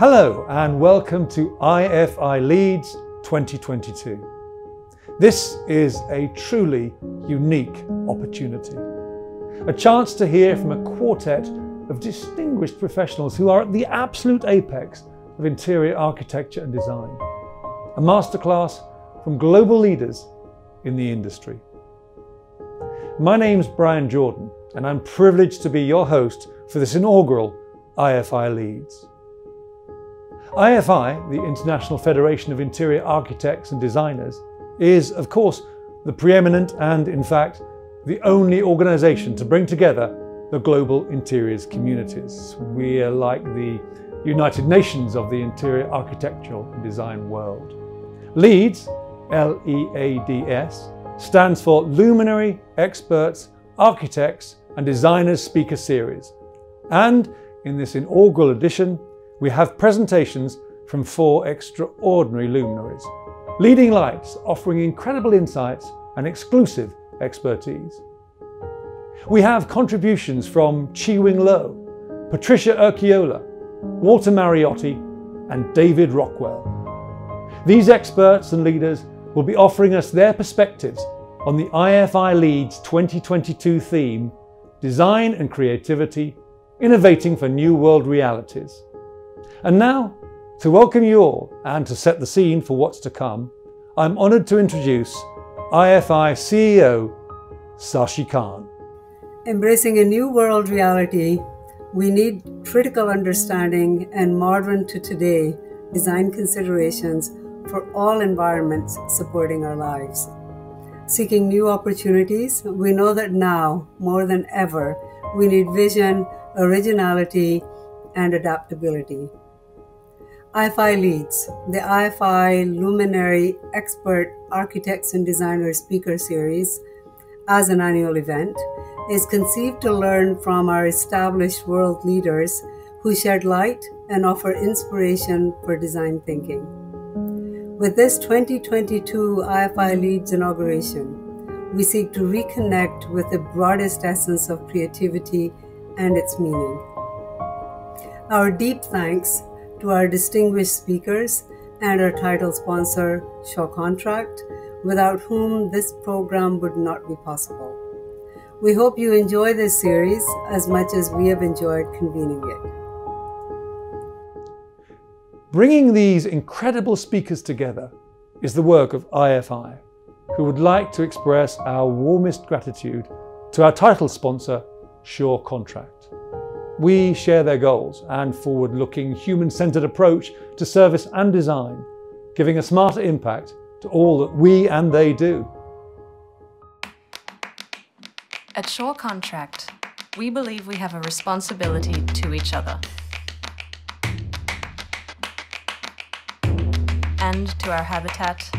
Hello and welcome to IFI Leads 2022. This is a truly unique opportunity. A chance to hear from a quartet of distinguished professionals who are at the absolute apex of interior architecture and design. A masterclass from global leaders in the industry. My name's Brian Jordan and I'm privileged to be your host for this inaugural IFI Leads. IFI, the International Federation of Interior Architects and Designers, is, of course, the preeminent and, in fact, the only organisation to bring together the global interiors communities. We are like the United Nations of the interior architectural and design world. LEADS, L-E-A-D-S, stands for Luminary Experts, Architects and Designers Speaker Series. And in this inaugural edition, we have presentations from four extraordinary luminaries, leading lights offering incredible insights and exclusive expertise. We have contributions from Chi Wing Lo, Patricia Urquiola, Walter Mariotti, and David Rockwell. These experts and leaders will be offering us their perspectives on the IFI Leads 2022 theme Design and Creativity Innovating for New World Realities. And now, to welcome you all and to set the scene for what's to come, I'm honoured to introduce IFI CEO Shashi Caan. Embracing a new world reality, we need critical understanding and modern to today design considerations for all environments supporting our lives. Seeking new opportunities, we know that now, more than ever, we need vision, originality, and adaptability. IFI Leads, the IFI Luminary Expert Architects and Designers Speaker Series, as an annual event, is conceived to learn from our established world leaders who shed light and offer inspiration for design thinking. With this 2022 IFI Leads inauguration, we seek to reconnect with the broadest essence of creativity and its meaning. Our deep thanks to our distinguished speakers and our title sponsor, Shaw Contract, without whom this program would not be possible. We hope you enjoy this series as much as we have enjoyed convening it. Bringing these incredible speakers together is the work of IFI, who would like to express our warmest gratitude to our title sponsor, Shaw Contract. We share their goals and forward looking, human centered approach to service and design, giving a smarter impact to all that we and they do. At Shaw Contract, we believe we have a responsibility to each other and to our habitat,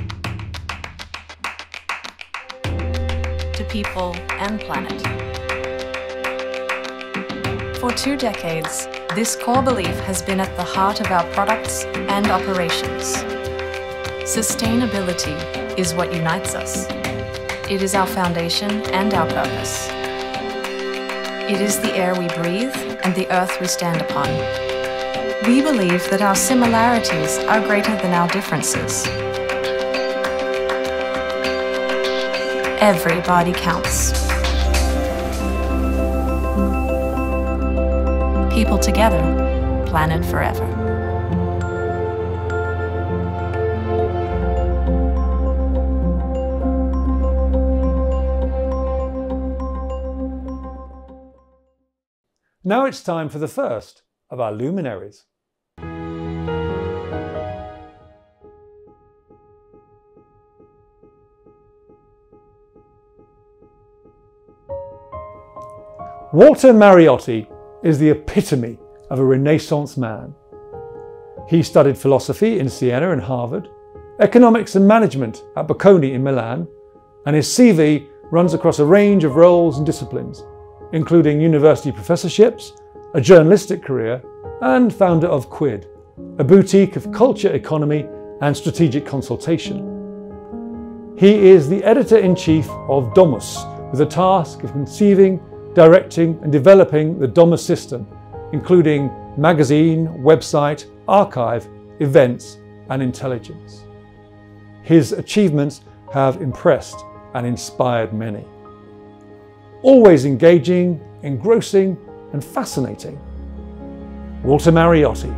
to people and planet. For two decades, this core belief has been at the heart of our products and operations. Sustainability is what unites us. It is our foundation and our purpose. It is the air we breathe and the earth we stand upon. We believe that our similarities are greater than our differences. Every body counts. People together, planet forever. Now it's time for the first of our luminaries. Walter Mariotti is the epitome of a Renaissance man. He studied philosophy in Siena and Harvard, economics and management at Bocconi in Milan, and his CV runs across a range of roles and disciplines, including university professorships, a journalistic career, and founder of Quid, a boutique of culture economy and strategic consultation. He is the editor-in-chief of Domus, with the task of conceiving directing and developing the Domus system, including magazine, website, archive events and intelligence. His achievements have impressed and inspired many. Always engaging, engrossing, and fascinating. Walter Mariotti.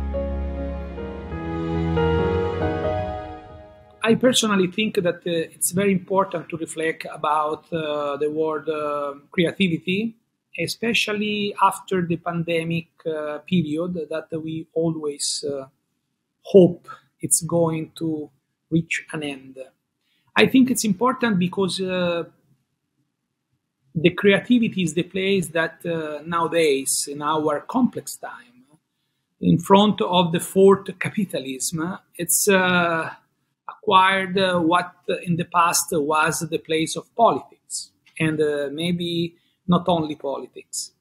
I personally think that uh, it's very important to reflect about uh, the word uh, creativity, especially after the pandemic uh, period that we always uh, hope it's going to reach an end. I think it's important because uh, the creativity is the place that nowadays, in our complex time, in front of the fourth capitalism, it's acquired uh, what in the past was the place of politics, and uh, maybe not only politics.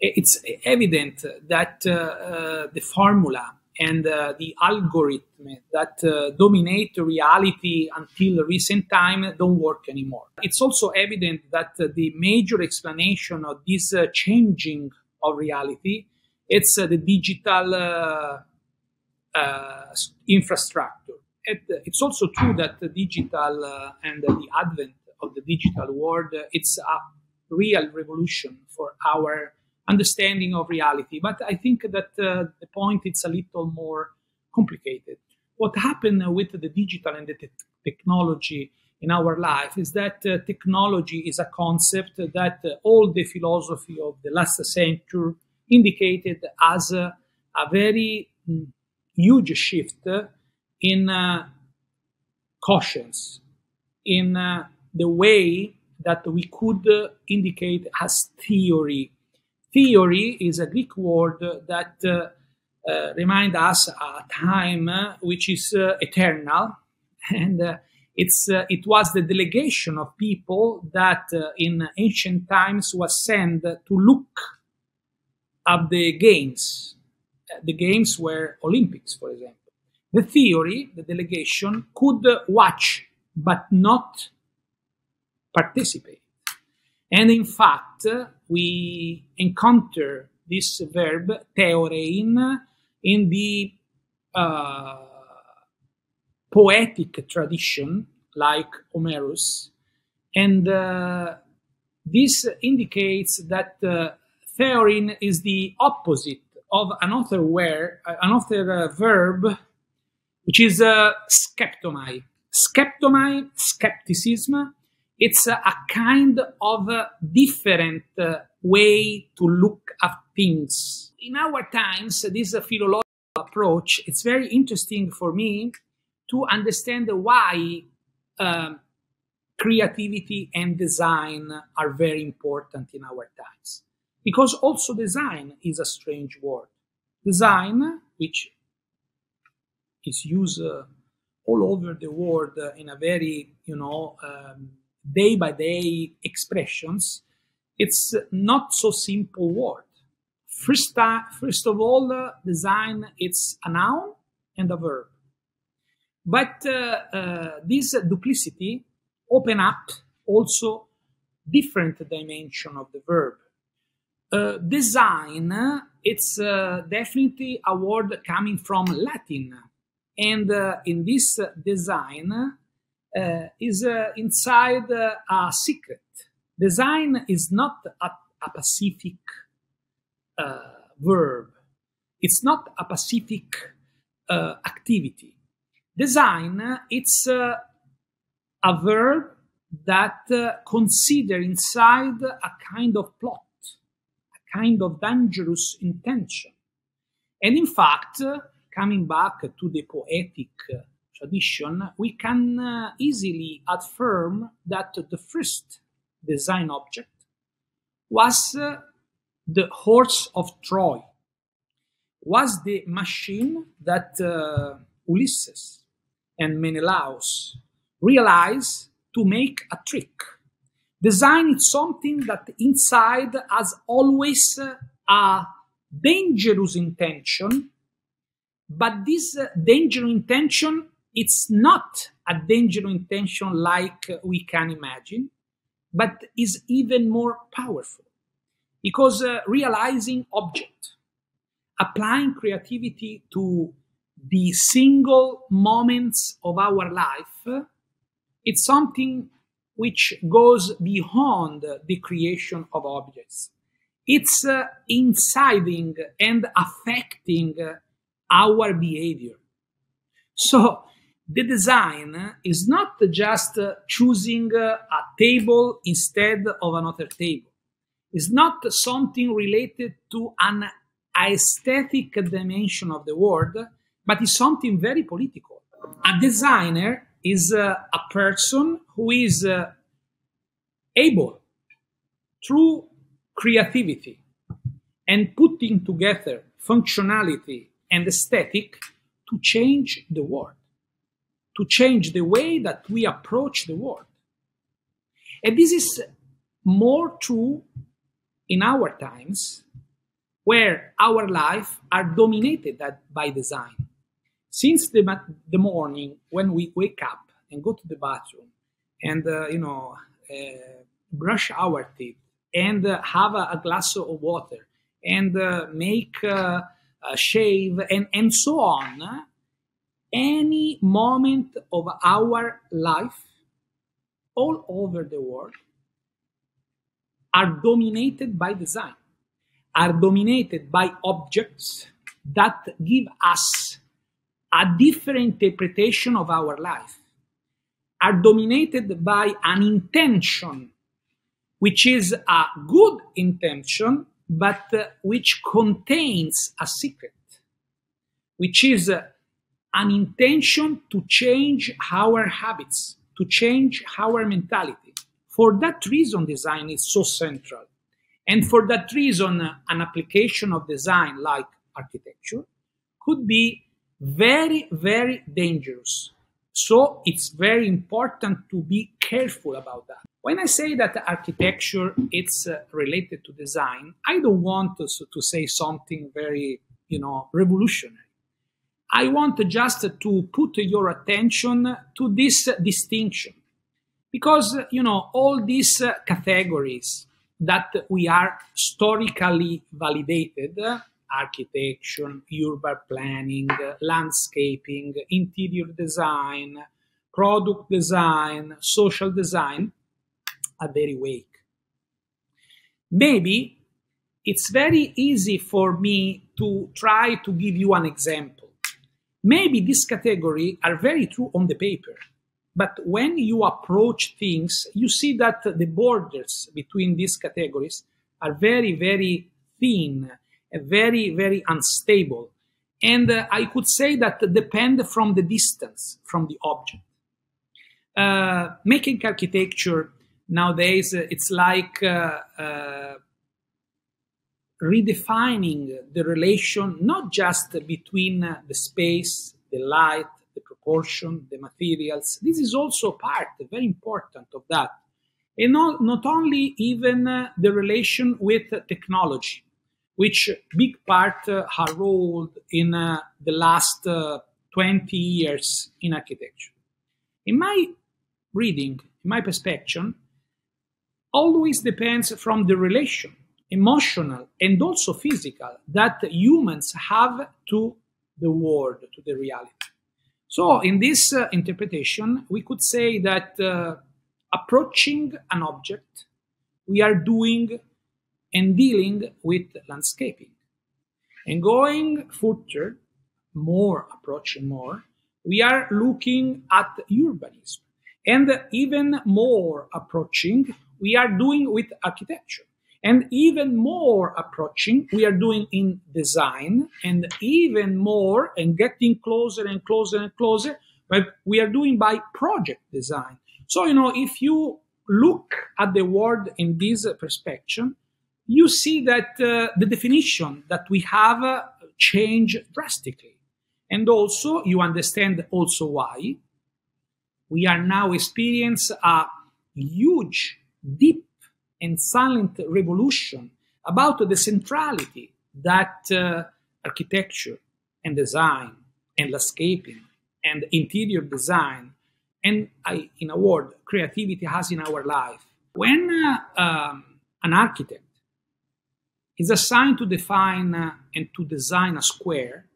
It's evident that uh, the formula and uh, the algorithm that uh, dominate reality until recent time don't work anymore. It's also evident that uh, the major explanation of this changing of reality it's the digital infrastructure it's also true that the digital uh, and the advent of the digital world uh, it's a real revolution for our understanding of reality. But i think that uh, the point it's a little more complicated. What happened with the digital and the te- technology in our life is that uh, technology is a concept that uh, all the philosophy of the last century indicated as a, a very mm, huge shift in uh, cautions, in uh, the way that we could uh, indicate as theory. Theory is a Greek word that uh, uh reminds us a time which is uh, eternal, and it's it was the delegation of people that in ancient times was sent to look at the games. The games were Olympics, for example the theory, the delegation, could watch but not participate. And in fact, we encounter this verb, theorein, in the uh, poetic tradition, like Homerus. And uh, this indicates that uh, theorein is the opposite of another, where, another uh, verb which is uh, skeptomai. Skeptomai, skepticism, it's a, kind of a different uh, way to look at things. In our times, this philological approach, it's very interesting for me to understand why um, creativity and design are very important in our times. Because also design is a strange word. Design, which is used uh, all over the world uh, in a very, you know, day by day expressions, it's not so simple word. First, first of all, uh, design it's a noun and a verb. But uh, uh, this duplicity open up also different dimension of the verb. Uh, design, it's definitely a word coming from Latin, and uh, in this design uh, Uh, is uh, inside uh, a secret. Design is not a, a pacific uh, verb. It's not a pacific activity. Design, it's a verb that uh, consider inside a kind of plot, a kind of dangerous intention. And in fact, coming back to the poetic tradition, we can uh, easily affirm that the first design object was uh, the horse of Troy, was the machine that uh, Ulysses and Menelaus realized to make a trick. Design is something that inside has always a dangerous intention but this uh, danger intention, it's not a dangerous intention like we can imagine, but is even more powerful because uh, realizing object, applying creativity to the single moments of our life, it's something which goes beyond the creation of objects. It's uh, inciting and affecting our behavior. So the design is not just choosing a table instead of another table. It's not something related to an aesthetic dimension of the word, but it's something very political. A designer is a person who is uh, able, through creativity and putting together functionality and aesthetic, to change the world, to change the way that we approach the world. And this is more true in our times where our life are dominated by design. Since the, the morning when we wake up and go to the bathroom and, uh, you know, uh, brush our teeth and uh, have a, a, glass of water and uh, make uh, a shave and, and so on, any moment of our life all over the world are dominated by design are dominated by objects that give us a different interpretation of our life, are dominated by an intention, which is a good intention, but uh, which contains a secret, which is uh, an intention to change our habits, to change our mentality. For that reason, design is so central and for that reason, an application of design like architecture could be very, very dangerous. So it's very important to be careful about that. When I say that architecture it's uh, related to design, I don't want to, to say something very, you know, revolutionary. I want just to put your attention to this distinction because, you know, all these categories, that we are historically validated architecture, urban planning, landscaping, interior design, product design, social design are very weak. Maybe it's very easy for me to try to give you an example. Maybe this category are very true on the paper, but when you approach things, you see that the borders between these categories are very, very thin, and very, very unstable. And uh, I could say that depend from the distance from the object. Uh, making architecture nowadays, it's like uh, uh, redefining the relation not just between the space, the light, the proportion, the materials. This is also part, very important of that. And not, not only even uh, the relation with technology, which big part uh, have rolled in uh, the last uh, 20 years in architecture. In my reading, in my perception, always depends from the relation, emotional and also physical, that humans have to the world, to the reality. So, in this uh, interpretation, we could say that uh, approaching an object, we are doing and dealing with landscaping. And going further, more approaching more, we are looking at urbanism. And even more approaching, we are doing with architecture. And even more approaching, we are doing in design, and even more and getting closer and closer and closer, but we are doing by project design. So, you know, if you look at the world in this perspective, you see that uh, the definition that we have uh, changed drastically. And also, you understand also why we are now experience a huge, deep and silent revolution about the centrality that uh, architecture and design and landscaping and interior design and I, in a word creativity has in our life when uh, um, an architect is assigned to define uh, and to design a square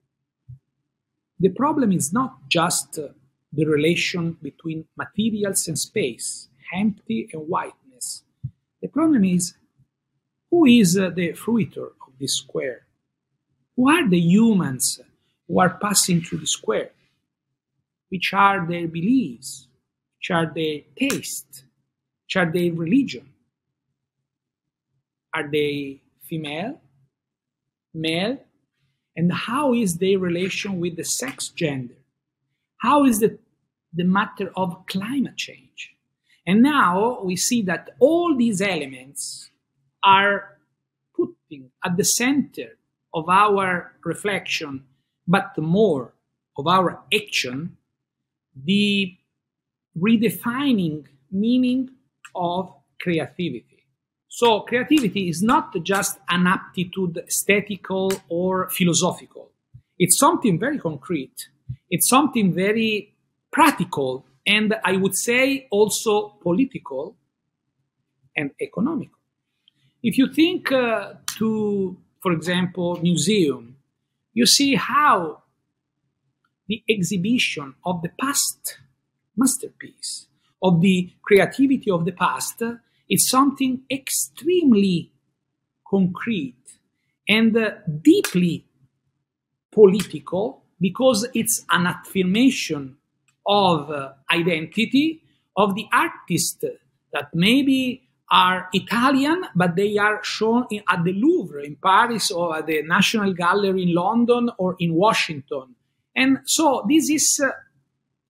the problem is not just uh, the relation between materials and space, empty and whiteness. The problem is who is the fruitor of this square? Who are the humans who are passing through the square? Which are their beliefs? Which are their taste? Which are their religion? Are they female, male, and how is their relation with the sex gender? How is the, the matter of climate change? And now we see that all these elements are putting at the center of our reflection, but more of our action, the redefining meaning of creativity. So creativity is not just an aptitude, aesthetical or philosophical. It's something very concrete. It's something very practical, and I would say also political and economical. If you think uh, to, for example, museum, you see how the exhibition of the past masterpiece, of the creativity of the past, is something extremely concrete and uh, deeply political because it's an affirmation of uh, identity of the artists that maybe are Italian, but they are shown in, at the Louvre in Paris or at the National Gallery in London or in Washington. And so this is uh,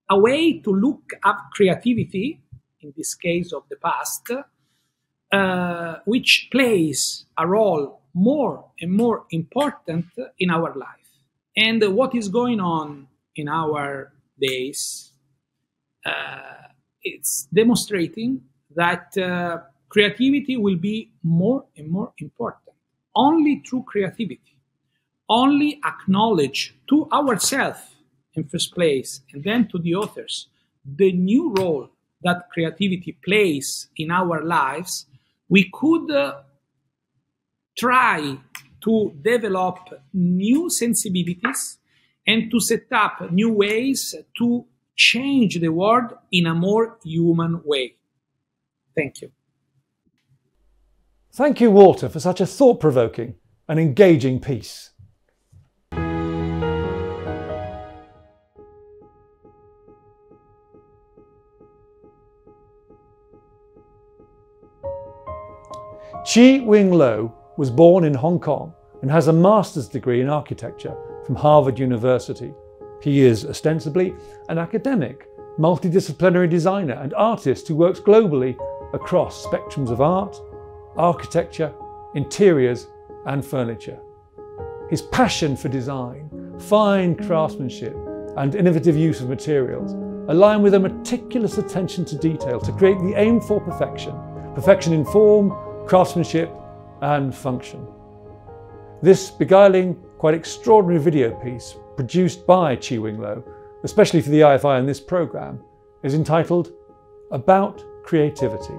a way to look at creativity, in this case of the past, uh, which plays a role more and more important in our life. And what is going on in our days, it's demonstrating that uh, creativity will be more and more important. Only through creativity, only acknowledge to ourselves in first place, and then to the authors, the new role that creativity plays in our lives we could uh, try to develop new sensibilities and to set up new ways to change the world in a more human way. Thank you. Thank you, Walter, for such a thought provoking and engaging piece. Chi Wing Lo was born in Hong Kong and has a master's degree in architecture from Harvard University. He is ostensibly an academic, multidisciplinary designer and artist who works globally across spectrums of art, architecture, interiors, and furniture. His passion for design, fine craftsmanship, and innovative use of materials align with a meticulous attention to detail to create the aim for perfection, perfection in form, craftsmanship and function. This beguiling, quite extraordinary video piece produced by Chi Wing Lo, especially for the IFI in this programme, is entitled About Creativity.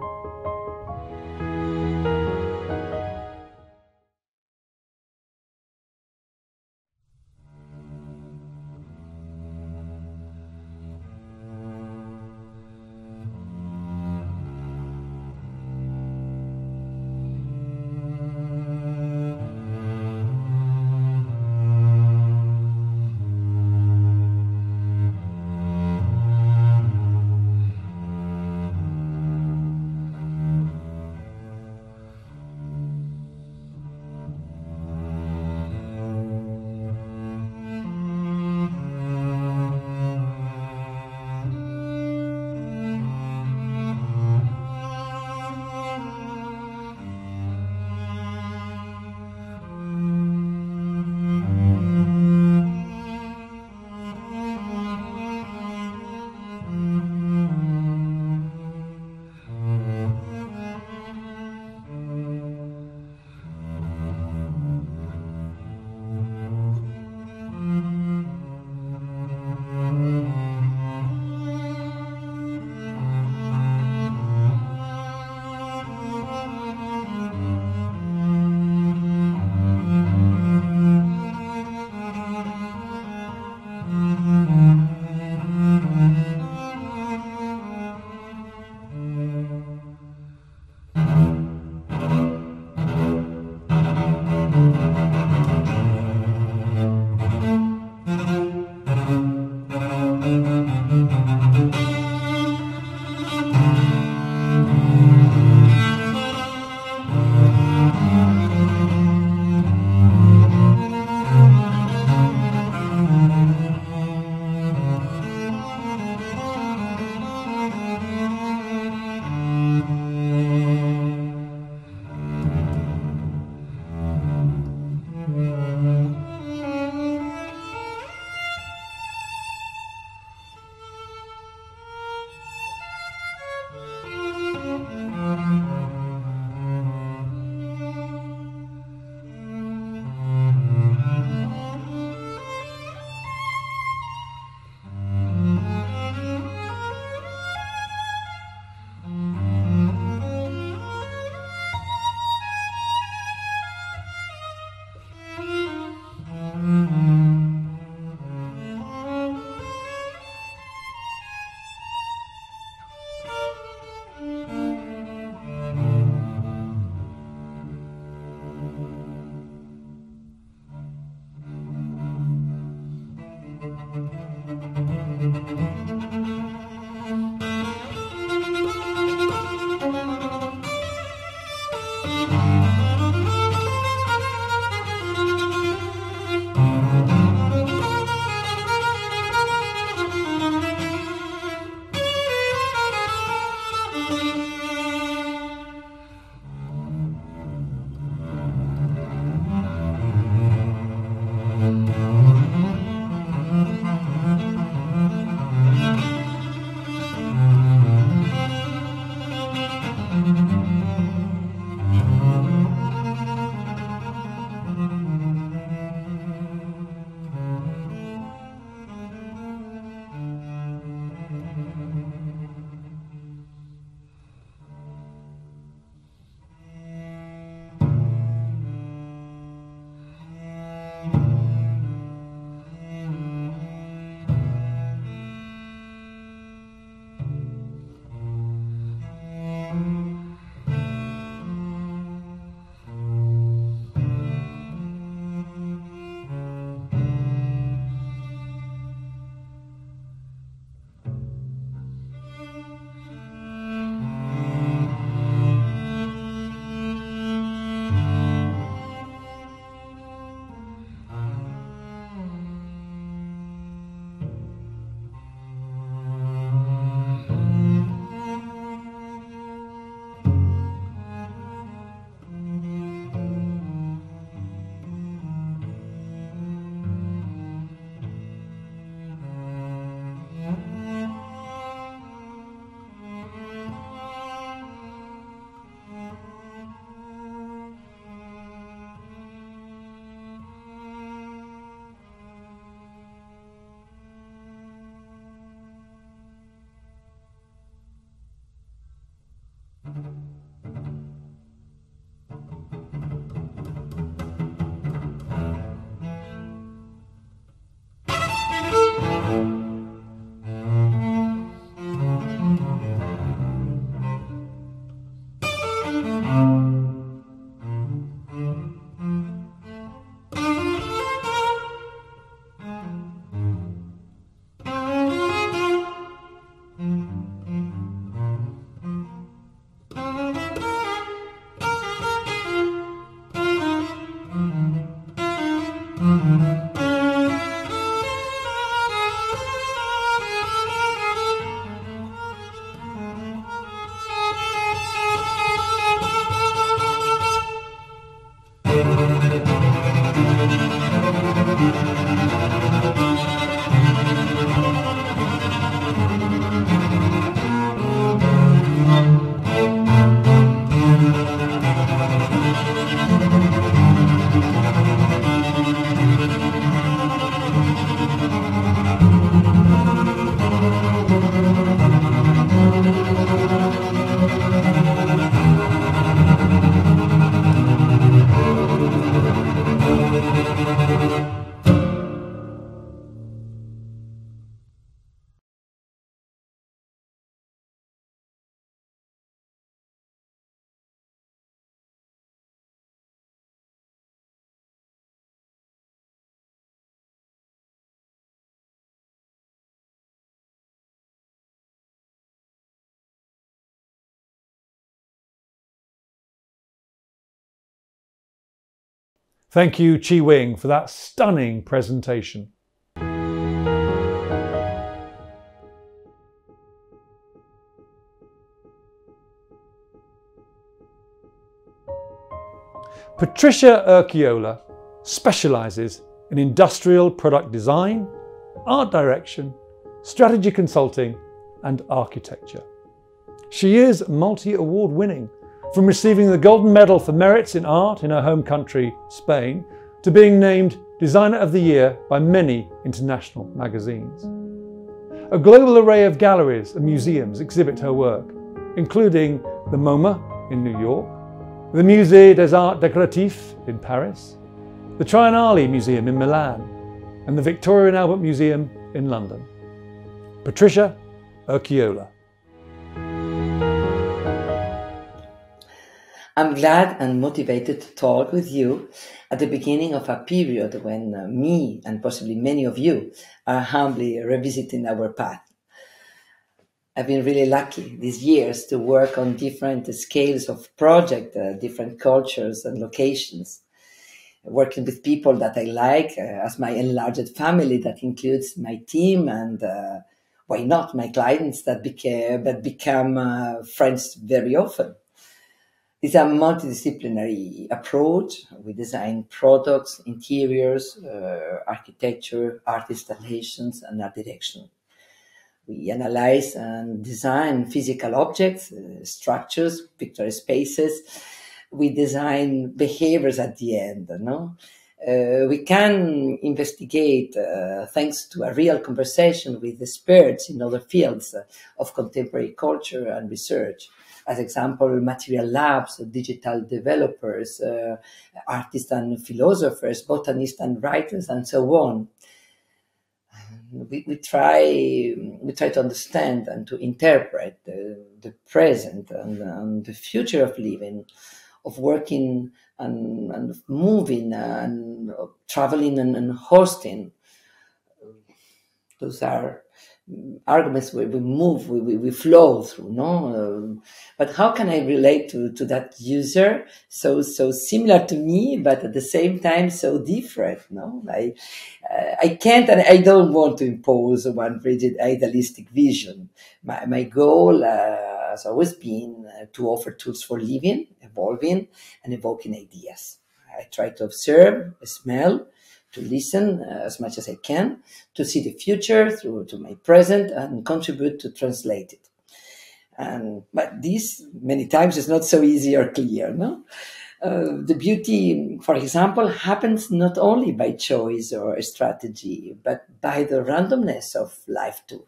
Thank you, Chi Wing, for that stunning presentation. Patricia Urquiola specialises in industrial product design, art direction, strategy consulting, and architecture. She is multi award winning, from receiving the Golden Medal for merits in art in her home country, Spain, to being named Designer of the Year by many international magazines. A global array of galleries and museums exhibit her work, including the MoMA in New York, the Musée des Arts Décoratifs in Paris, the Triennale Museum in Milan, and the Victoria and Albert Museum in London. Patricia Urquiola. I'm glad and motivated to talk with you at the beginning of a period when uh, me and possibly many of you are humbly revisiting our path. I've been really lucky these years to work on different scales of project, uh, different cultures and locations. Working with people that I like uh, as my enlarged family that includes my team and uh, why not my clients that became that become uh, friends very often. It's a multidisciplinary approach. We design products, interiors, uh, architecture, art installations, and art direction we analyze and design physical objects, uh, structures, picture spaces. We design behaviors at the end. No, uh, we can investigate uh, thanks to a real conversation with experts in other fields of contemporary culture and research. As example, material labs, digital developers, uh, artists and philosophers, botanists and writers, and so on we, we try we try to understand and to interpret the, the present and, and, the future of living, of working and, and moving and traveling and, and hosting. Those are arguments where we move, we, we, we flow through, no? Um, but how can I relate to, to that user so, so similar to me, but at the same time so different, no? I, uh, I can't and I don't want to impose one rigid idealistic vision. My, my goal uh, has always been uh, to offer tools for living, evolving, and evoking ideas. I try to observe, smell, to listen uh, as much as I can, to see the future through to my present and contribute to translate it. And, but this many times is not so easy or clear, no? Uh, the beauty, for example, happens not only by choice or strategy, but by the randomness of life too.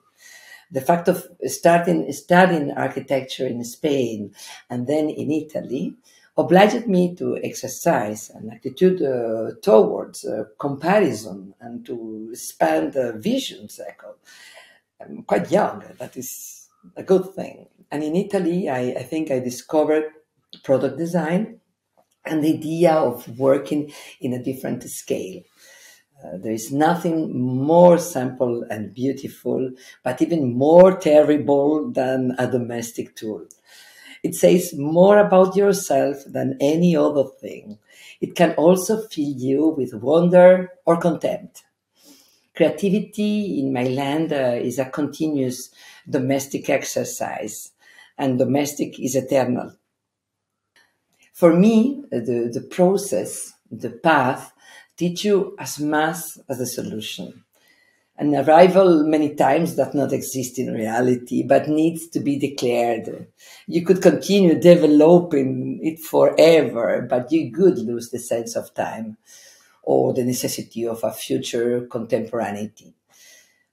The fact of starting studying architecture in Spain and then in Italy obliged me to exercise an attitude uh, towards uh, comparison and to expand the vision circle. I'm quite young, that is a good thing. And in Italy, I, I think I discovered product design and the idea of working in a different scale. Uh, there is nothing more simple and beautiful, but even more terrible than a domestic tool. It says more about yourself than any other thing. It can also fill you with wonder or contempt. Creativity in my land uh, is a continuous domestic exercise, and domestic is eternal. For me, the, the process, the path, teach you as much as the solution an arrival many times does not exist in reality, but needs to be declared. You could continue developing it forever, but you could lose the sense of time or the necessity of a future contemporaneity.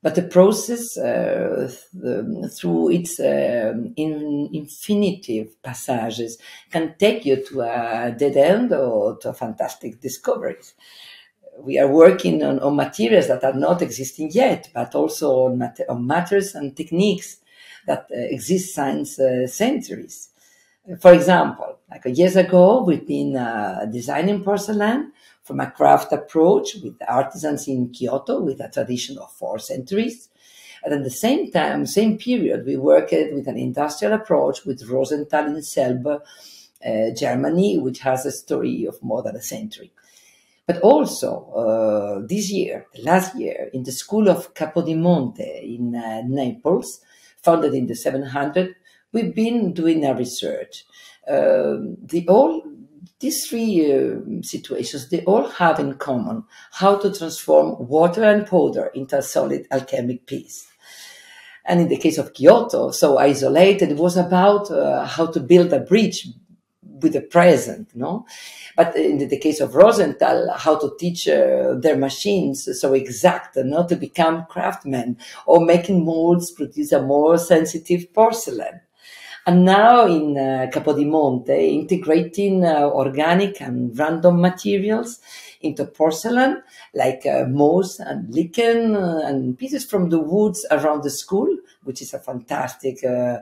But the process, uh, the, through its uh, in, infinitive passages, can take you to a dead end or to fantastic discoveries we are working on, on, materials that are not existing yet, but also on, mat- on matters and techniques that uh, exist since uh, centuries. For example, like years ago, we've been uh, designing porcelain from a craft approach with artisans in Kyoto with a tradition of four centuries. And at the same time, same period, we worked with an industrial approach with Rosenthal in Selbe, uh, Germany, which has a story of more than a century But also uh, this year, last year, in the school of Capodimonte in uh, Naples, founded in the 700, we've been doing a research. Um, the all these three uh, situations they all have in common how to transform water and powder into a solid alchemic piece. And in the case of Kyoto, so isolated, it was about uh, how to build a bridge with the present, no? But in the case of Rosenthal, how to teach uh, their machines so exact, not to become craftsmen or making molds produce a more sensitive porcelain. And now in uh, Capodimonte, integrating uh, organic and random materials into porcelain, like uh, moss and lichen uh, and pieces from the woods around the school, which is a fantastic uh,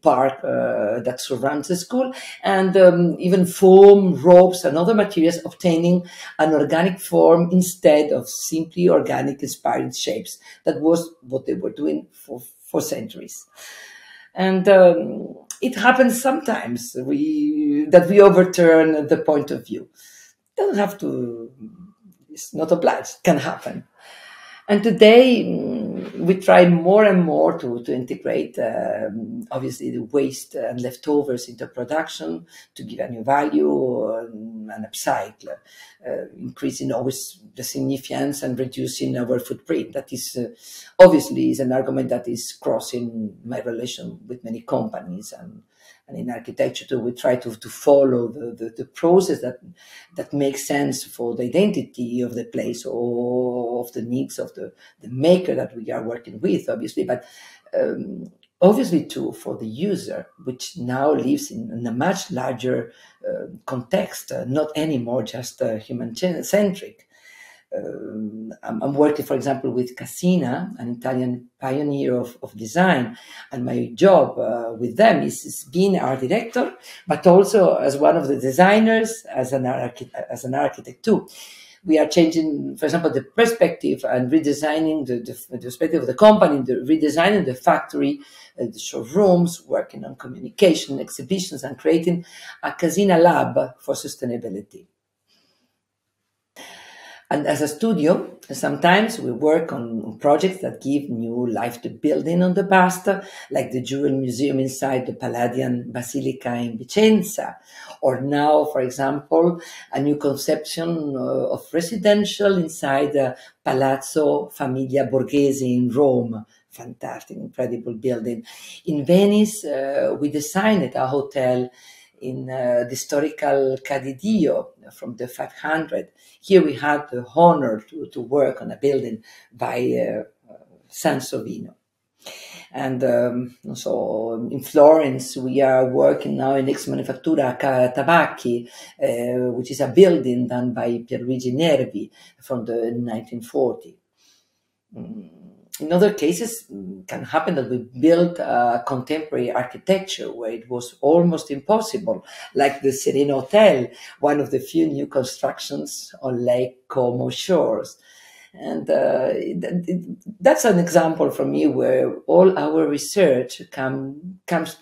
park uh, that surrounds the school, and um, even foam, ropes, and other materials obtaining an organic form instead of simply organic inspired shapes. That was what they were doing for, for centuries. And um, it happens sometimes we that we overturn the point of view. Doesn't have to. It's not obliged. It can happen. And today we try more and more to, to integrate, um, obviously, the waste and leftovers into production to give a new value and, and upcycle, uh, increasing always the significance and reducing our footprint. That is uh, obviously is an argument that is crossing my relation with many companies and and in architecture too, we try to, to follow the, the, the, process that that makes sense for the identity of the place or of the needs of the, the maker that we are working with, obviously, but um, obviously too for the user, which now lives in, in a much larger uh, context, uh, not anymore just uh, human centric um, I'm, working, for example, with Cassina, an Italian pioneer of, of design, and my job uh, with them is, is, being art director, but also as one of the designers, as an, archi- as an architect too. We are changing, for example, the perspective and redesigning the, the, the perspective of the company, the redesigning the factory, uh, the showrooms, working on communication, exhibitions, and creating a Cassina lab for sustainability. And as a studio, sometimes we work on projects that give new life to building on the past, like the Jewel Museum inside the Palladian Basilica in Vicenza, or now, for example, a new conception uh, of residential inside the Palazzo Famiglia Borghese in Rome. Fantastic, incredible building. In Venice, uh, we designed a hotel in uh, the historical Ca' di Dio from the 500. Here we had the honor to, to work on a building by uh, Sansovino. And um, so in Florence, we are working now in Ex Manifattura Tabacchi, uh, which is a building done by Pierluigi Nervi from the 1940. Mm in other cases, can happen that we built contemporary architecture where it was almost impossible, like the Sereno Hotel, one of the few new constructions on Lake Como shores. And uh, that's an example for me where all our research come, comes,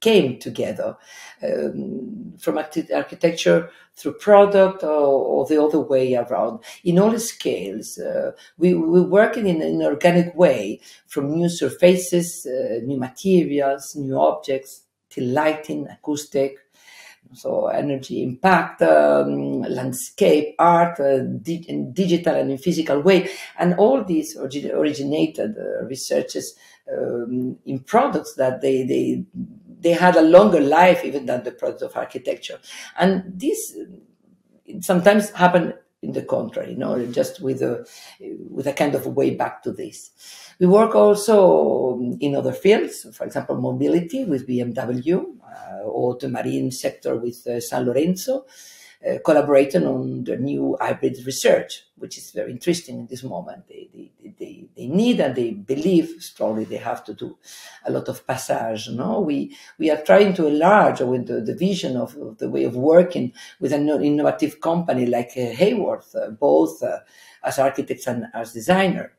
came together um, from architecture through product or, or, the other way around. In all scales, uh, we, we're working in an organic way from new surfaces, uh, new materials, new objects, till lighting, acoustic, so energy impact, um, landscape, art, uh, di- in digital and in physical way, and all these origi- originated uh, researches um, in products that they they they had a longer life even than the product of architecture, and this sometimes happened in the contrary, you know, just with a with a kind of way back to this. We work also in other fields, for example, mobility with BMW uh, or the marine sector with uh, San Lorenzo, uh, collaborating on the new hybrid research, which is very interesting in this moment. They, they, they, they need and they believe strongly they have to do a lot of passage. No, we we are trying to enlarge with the, the vision of, of, the way of working with an innovative company like Haworth, uh, both as architects and as designer.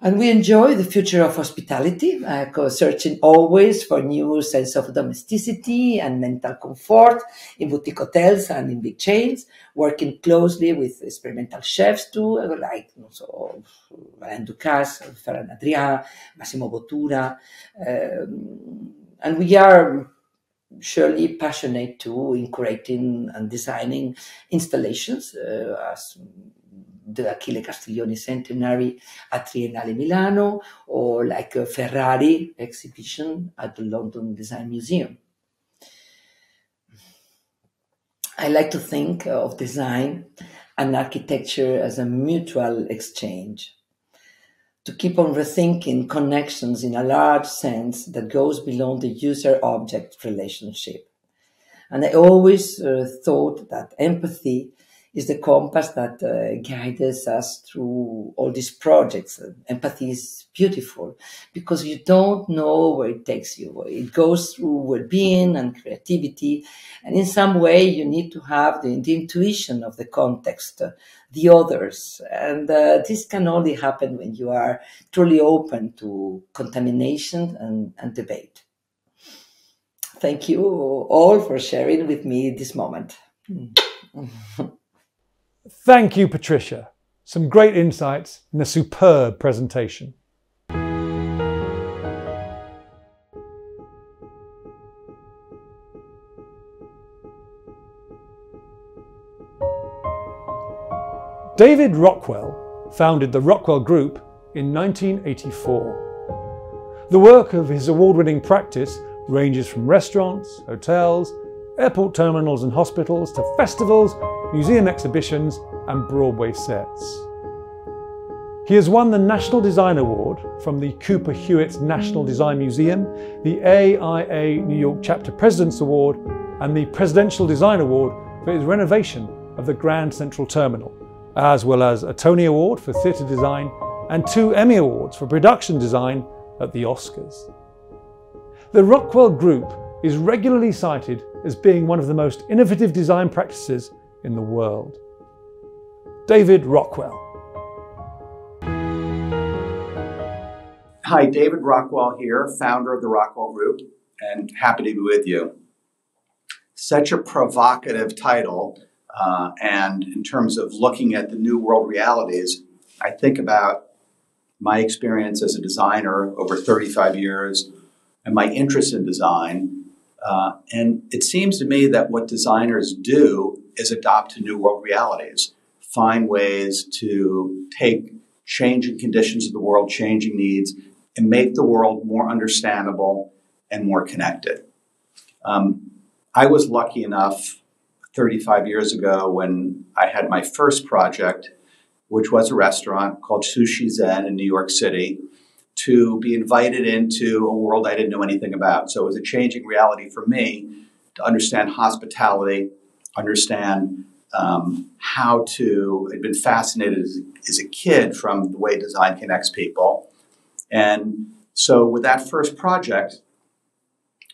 And we enjoy the future of hospitality, uh, searching always for new sense of domesticity and mental comfort in boutique hotels and in big chains, working closely with experimental chefs too, like so, Alain Ducasse, Ferran Adrià, Massimo Bottura. Um, and we are surely passionate too in creating and designing installations uh, as the Achille Castiglioni centenary at Triennale Milano or like a Ferrari exhibition at the London Design Museum. I like to think of design and architecture as a mutual exchange. To keep on rethinking connections in a large sense that goes beyond the user object relationship. And I always uh, thought that empathy is the compass that uh, guides us through all these projects. Empathy is beautiful because you don't know where it takes you. It goes through well-being and creativity, and in some way, you need to have the, the intuition of the context, uh, the others, and uh, this can only happen when you are truly open to contamination and, and debate. Thank you all for sharing with me this moment. Thank you, Patricia. Some great insights and a superb presentation. David Rockwell founded the Rockwell Group in 1984. The work of his award winning practice ranges from restaurants, hotels, airport terminals and hospitals to festivals museum exhibitions, and Broadway sets. He has won the National Design Award from the Cooper Hewitt National Design Museum, the AIA New York Chapter President's Award, and the Presidential Design Award for his renovation of the Grand Central Terminal, as well as a Tony Award for Theatre Design and two Emmy Awards for Production Design at the Oscars. The Rockwell Group is regularly cited as being one of the most innovative design practices in the world. David Rockwell. Hi, David Rockwell here, founder of the Rockwell Group, and happy to be with you. Such a provocative title, uh, and in terms of looking at the new world realities, I think about my experience as a designer over 35 years and my interest in design. Uh, and it seems to me that what designers do is adopt to new world realities, find ways to take changing conditions of the world, changing needs, and make the world more understandable and more connected. Um, I was lucky enough 35 years ago when I had my first project, which was a restaurant called Sushi Zen in New York City, to be invited into a world I didn't know anything about. So it was a changing reality for me to understand hospitality understand um, how to, I'd been fascinated as, as, a kid from the way design connects people. And so with that first project,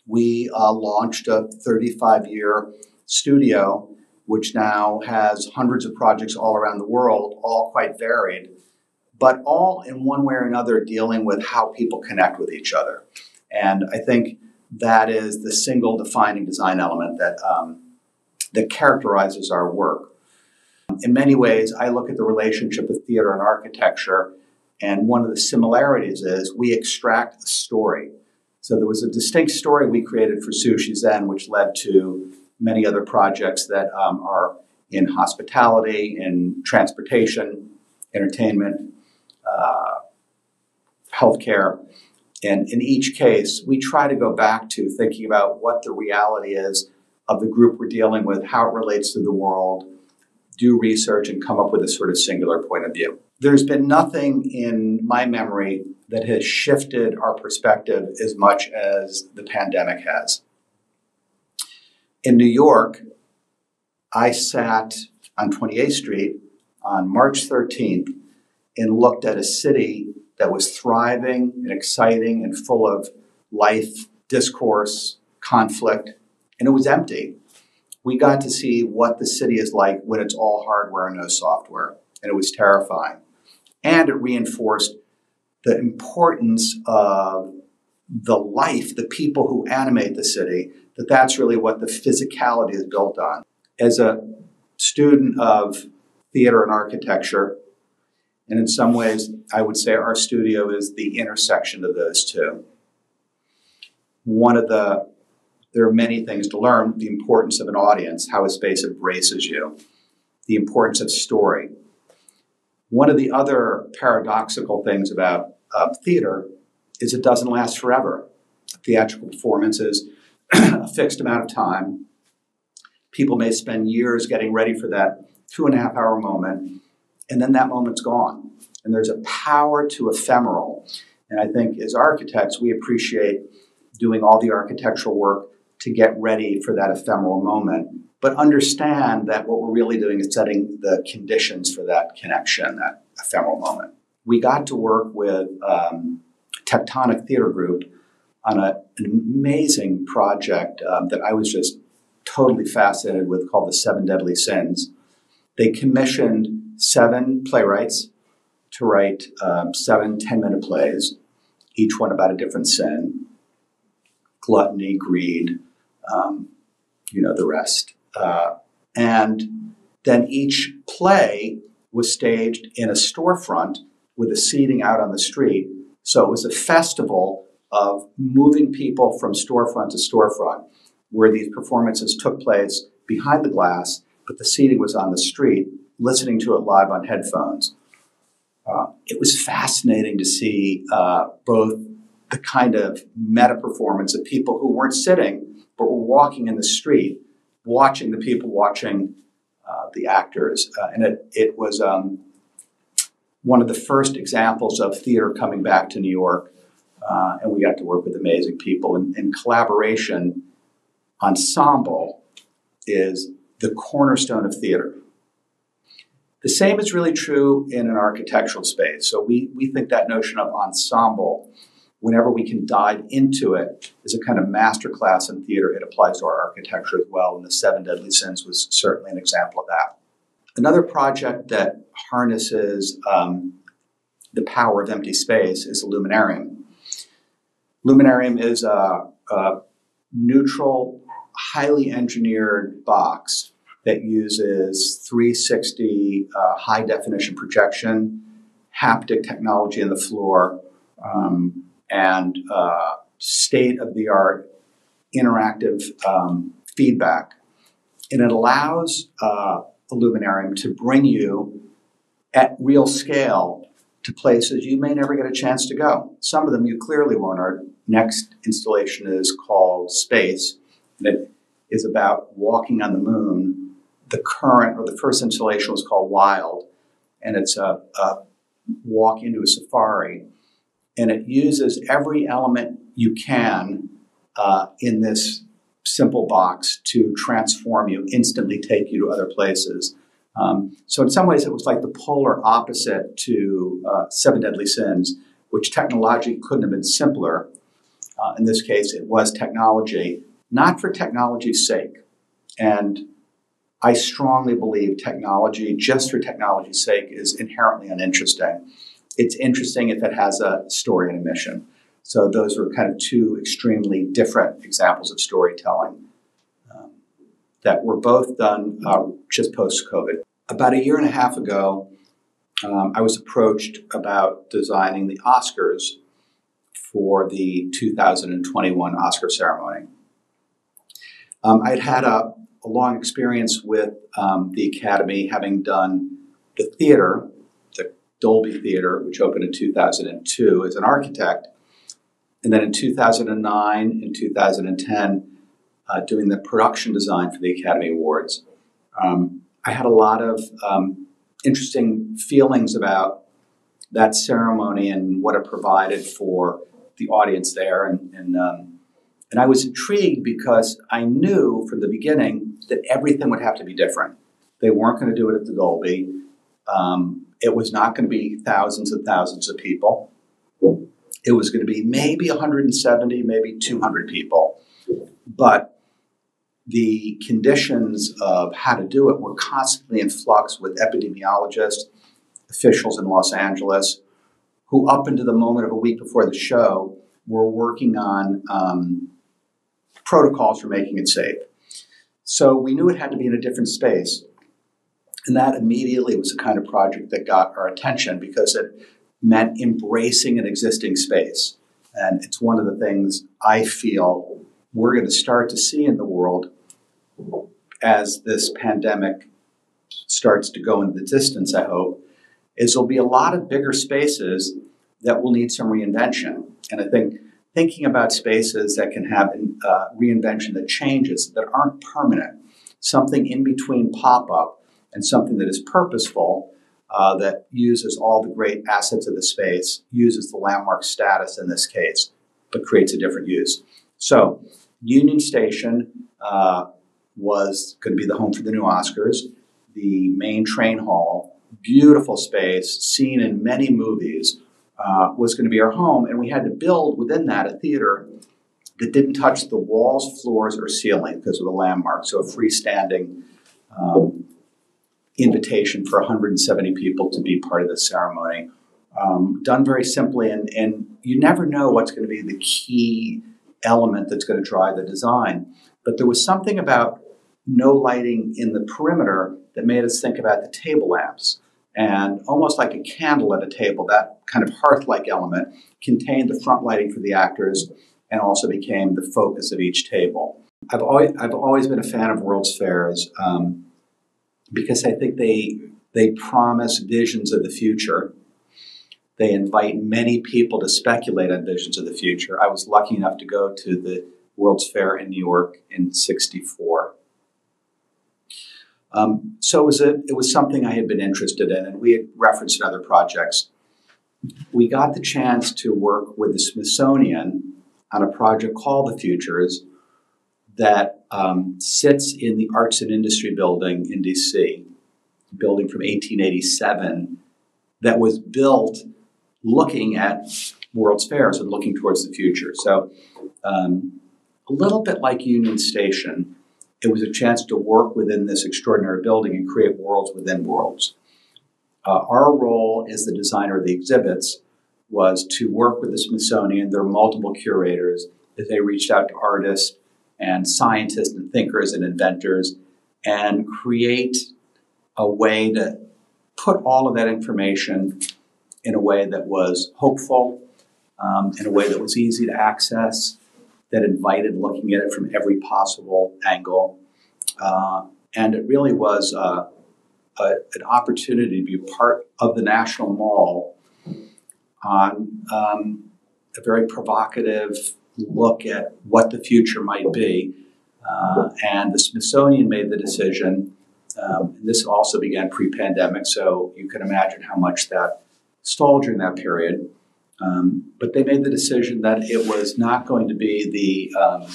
we uh, launched a 35 year studio, which now has hundreds of projects all around the world, all quite varied, but all in one way or another dealing with how people connect with each other. And I think that is the single defining design element that um, that characterizes our work. In many ways, I look at the relationship of theater and architecture, and one of the similarities is we extract a story. So there was a distinct story we created for Sushi Zen, which led to many other projects that um, are in hospitality, in transportation, entertainment, uh, healthcare. And in each case, we try to go back to thinking about what the reality is of the group we're dealing with, how it relates to the world, do research, and come up with a sort of singular point of view. There's been nothing in my memory that has shifted our perspective as much as the pandemic has. In New York, I sat on 28th Street on March 13th and looked at a city that was thriving and exciting and full of life, discourse, conflict, and it was empty. We got to see what the city is like when it's all hardware and no software, and it was terrifying. And it reinforced the importance of the life, the people who animate the city, that that's really what the physicality is built on. As a student of theater and architecture, and in some ways, I would say our studio is the intersection of those two. One of the, there are many things to learn the importance of an audience, how a space embraces you, the importance of story. One of the other paradoxical things about uh, theater is it doesn't last forever. Theatrical performance is a fixed amount of time. People may spend years getting ready for that two and a half hour moment, and then that moment's gone. And there's a power to ephemeral. And I think as architects, we appreciate doing all the architectural work to get ready for that ephemeral moment, but understand that what we're really doing is setting the conditions for that connection, that ephemeral moment. We got to work with um, Tectonic Theater Group on a, an amazing project um, that I was just totally fascinated with called The Seven Deadly Sins. They commissioned seven playwrights to write um, seven 10 minute plays, each one about a different sin gluttony, greed, um, you know, the rest. Uh, and then each play was staged in a storefront with the seating out on the street. So it was a festival of moving people from storefront to storefront, where these performances took place behind the glass, but the seating was on the street, listening to it live on headphones. Uh, it was fascinating to see uh, both the kind of meta performance of people who weren't sitting, but were walking in the street, watching the people watching uh, the actors. Uh, and it, it was um, one of the first examples of theater coming back to New York. Uh, and we got to work with amazing people. And, and collaboration, ensemble is the cornerstone of theater. The same is really true in an architectural space. So we, we think that notion of ensemble, whenever we can dive into it, is a kind of masterclass in theater. It applies to our architecture as well. And the Seven Deadly Sins was certainly an example of that. Another project that harnesses um, the power of empty space is luminarium. Luminarium is a, a neutral, highly engineered box that uses 360 uh, high definition projection, haptic technology in the floor, um, and uh, state of the art interactive um, feedback. And it allows uh, a luminarium to bring you at real scale to places you may never get a chance to go. Some of them you clearly won't. Our next installation is called Space, and it is about walking on the moon the current or the first installation was called Wild, and it's a, a walk into a safari, and it uses every element you can uh, in this simple box to transform you, instantly take you to other places. Um, so in some ways, it was like the polar opposite to uh, Seven Deadly Sins, which technology couldn't have been simpler. Uh, in this case, it was technology, not for technology's sake. And I strongly believe technology, just for technology's sake, is inherently uninteresting. It's interesting if it has a story and a mission. So those are kind of two extremely different examples of storytelling um, that were both done uh, just post COVID. About a year and a half ago, um, I was approached about designing the Oscars for the 2021 Oscar ceremony. Um, I'd had a a long experience with um, the Academy, having done the theater, the Dolby Theater, which opened in 2002 as an architect, and then in 2009 and 2010, uh, doing the production design for the Academy Awards. Um, I had a lot of um, interesting feelings about that ceremony and what it provided for the audience there, and, and um, and I was intrigued because I knew from the beginning that everything would have to be different. They weren't going to do it at the Dolby. Um, it was not going to be thousands and thousands of people. It was going to be maybe 170, maybe 200 people. But the conditions of how to do it were constantly in flux with epidemiologists, officials in Los Angeles, who, up into the moment of a week before the show, were working on um, protocols for making it safe. So we knew it had to be in a different space. And that immediately was the kind of project that got our attention because it meant embracing an existing space. And it's one of the things I feel we're going to start to see in the world as this pandemic starts to go into the distance, I hope, is there'll be a lot of bigger spaces that will need some reinvention. And I think thinking about spaces that can have uh, reinvention that changes, that aren't permanent, something in between pop up and something that is purposeful, uh, that uses all the great assets of the space, uses the landmark status in this case, but creates a different use. So, Union Station uh, was going to be the home for the new Oscars. The main train hall, beautiful space, seen in many movies, uh, was going to be our home, and we had to build within that a theater that didn't touch the walls, floors, or ceiling because of the landmark. So a freestanding um, invitation for 170 people to be part of the ceremony. Um, done very simply, and, and you never know what's going to be the key element that's going to drive the design. But there was something about no lighting in the perimeter that made us think about the table lamps. And almost like a candle at a table, that kind of hearth like element contained the front lighting for the actors and also became the focus of each table. I've always, I've always been a fan of World's Fairs um, because I think they, they promise visions of the future. They invite many people to speculate on visions of the future. I was lucky enough to go to the World's Fair in New York in 64. Um, so it was, a, it was something I had been interested in, and we had referenced in other projects. We got the chance to work with the Smithsonian on a project called The Futures that um, sits in the Arts and Industry Building in DC, building from 1887 that was built looking at World's Fairs and looking towards the future. So, um, a little bit like Union Station, it was a chance to work within this extraordinary building and create worlds within worlds. Uh, our role as the designer of the exhibits was to work with the Smithsonian, there are multiple curators, as they reached out to artists and scientists and thinkers and inventors and create a way to put all of that information in a way that was hopeful, um, in a way that was easy to access, that invited looking at it from every possible angle. Uh, and it really was uh, a, an opportunity to be part of the National Mall on um, a very provocative look at what the future might be. Uh, and the Smithsonian made the decision. Um, this also began pre pandemic, so you can imagine how much that stalled during that period. Um, but they made the decision that it was not going to be the um,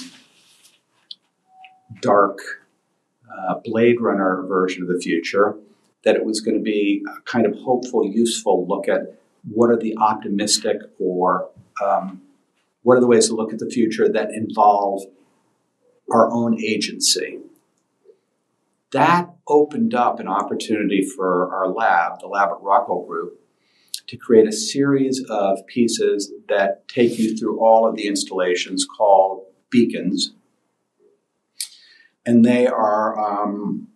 dark uh, Blade Runner version of the future, that it was going to be a kind of hopeful, useful look at what are the optimistic or um, what are the ways to look at the future that involve our own agency. That opened up an opportunity for our lab, the lab at Rockwell Group, to create a series of pieces that take you through all of the installations called beacons. And they are um,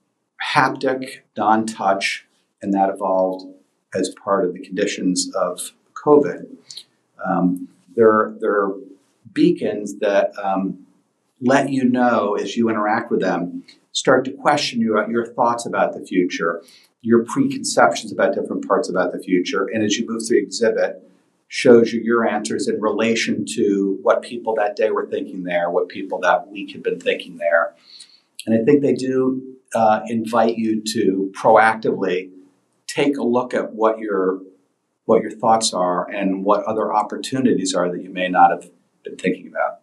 haptic, non touch, and that evolved as part of the conditions of COVID. Um, they're, they're beacons that um, let you know as you interact with them, start to question you about your thoughts about the future, your preconceptions about different parts about the future. And as you move through the exhibit, shows you your answers in relation to what people that day were thinking there, what people that week had been thinking there. And I think they do uh, invite you to proactively take a look at what your what your thoughts are and what other opportunities are that you may not have been thinking about.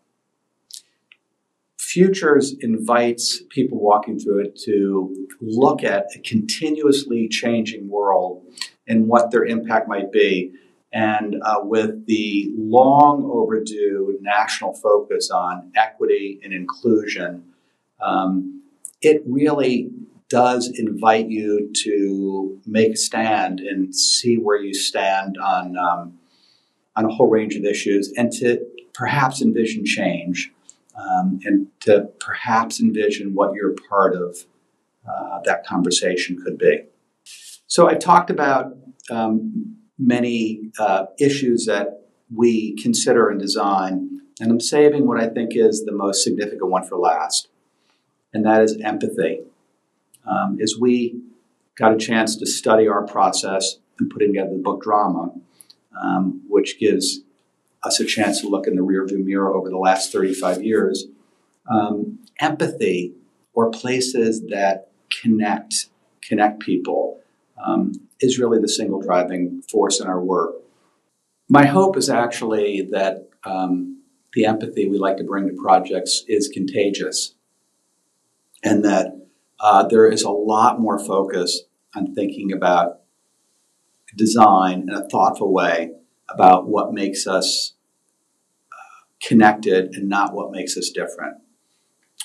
Futures invites people walking through it to look at a continuously changing world and what their impact might be. And uh, with the long overdue national focus on equity and inclusion, um, it really does invite you to make a stand and see where you stand on um, on a whole range of issues and to perhaps envision change um, and to perhaps envision what your part of uh, that conversation could be. So I talked about um, many uh, issues that we consider in design, and I'm saving what I think is the most significant one for last, and that is empathy. Um, as we got a chance to study our process and putting together the book Drama, um, which gives us a chance to look in the rearview mirror over the last 35 years. Um, empathy or places that connect connect people um, is really the single driving force in our work. My hope is actually that um, the empathy we like to bring to projects is contagious, and that uh, there is a lot more focus on thinking about design in a thoughtful way about what makes us uh, connected and not what makes us different.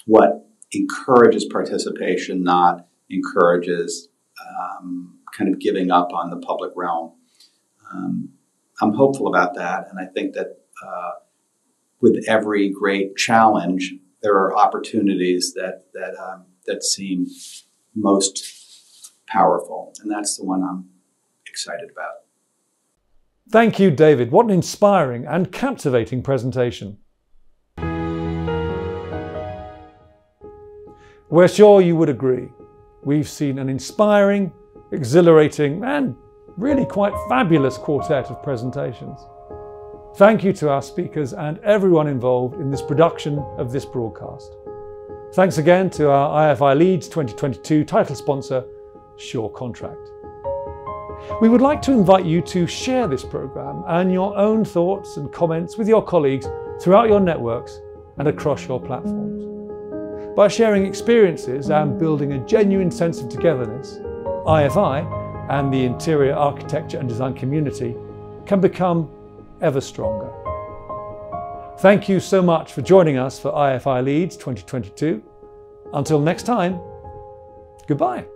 What encourages participation, not encourages um, kind of giving up on the public realm. Um, I'm hopeful about that, and I think that uh, with every great challenge, there are opportunities that that um, that seem most powerful, and that's the one I'm excited about. Thank you, David. What an inspiring and captivating presentation. We're sure you would agree. We've seen an inspiring, exhilarating, and really quite fabulous quartet of presentations. Thank you to our speakers and everyone involved in this production of this broadcast. Thanks again to our IFI LEADS 2022 title sponsor, Shaw Contract. We would like to invite you to share this programme and your own thoughts and comments with your colleagues throughout your networks and across your platforms. By sharing experiences and building a genuine sense of togetherness, IFI and the interior architecture and design community can become ever stronger. Thank you so much for joining us for IFI LEADS 2022. Until next time, goodbye.